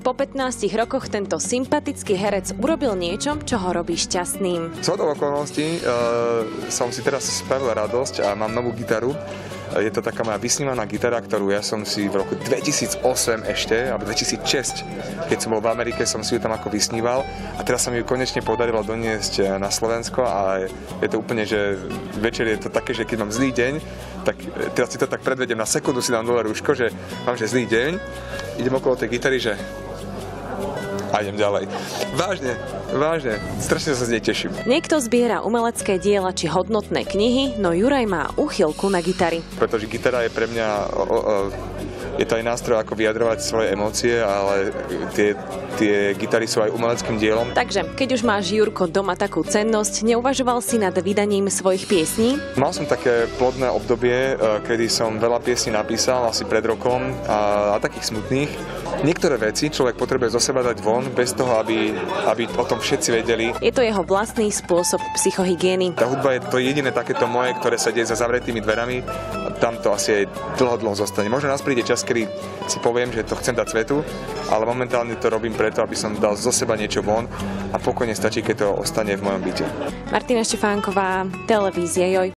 Po 15 rokoch tento sympatický herec urobil niečo, čo ho robí šťastným. Z hodou okolností e, som si teraz spravil radosť a mám novú gitaru. Je to taká moja vysnívaná gitara, ktorú ja som si v roku 2008 ešte, alebo 2006, keď som bol v Amerike, som si ju tam ako vysníval. A teraz sa mi ju konečne podarilo doniesť eh, na Slovensko a je to úplne, že večer je to také, že keď mám zlý deň, tak eh, teraz si to tak predvedem, na sekundu si dám dole rúško, že mám že zlý deň, idem okolo tej gitary, že a idem ďalej. Vážne, vážne, strašne sa z nej teším. Niekto zbiera umelecké diela či hodnotné knihy, no Juraj má úchylku na gitary. Pretože gitara je pre mňa o, o, je to aj nástroj, ako vyjadrovať svoje emócie, ale tie, tie gitary sú aj umeleckým dielom. Takže, keď už máš, Jurko, doma takú cennosť, neuvažoval si nad vydaním svojich piesní? Mal som také plodné obdobie, e, kedy som veľa piesní napísal, asi pred rokom, a, a takých smutných. Niektoré veci človek potrebuje zo seba dať von, bez toho, aby, aby o tom všetci vedeli. Je to jeho vlastný spôsob psychohygieny. Tá hudba je to jediné takéto moje, ktoré sa deje za zavretými dverami. Tam to asi aj dlho, dlho zostane. Možno nás príde čas, kedy si poviem, že to chcem dať svetu, ale momentálne to robím preto, aby som dal zo seba niečo von a pokojne stačí, keď to ostane v mojom byte. Martina Štefánková, televízia Joj.